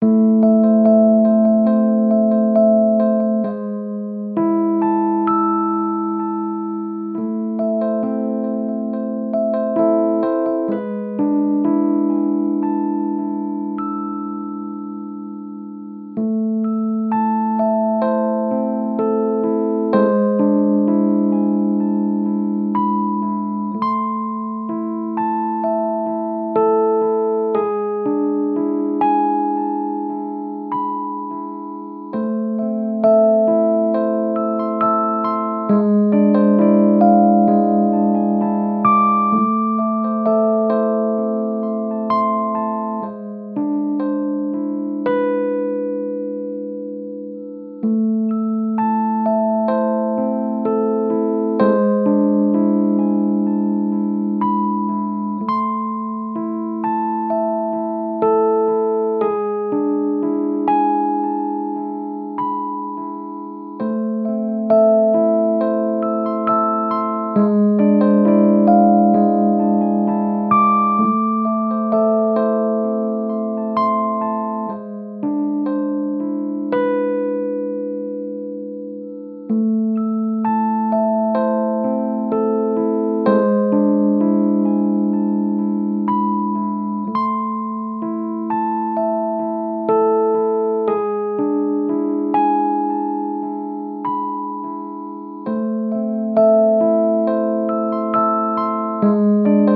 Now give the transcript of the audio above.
Música Música Música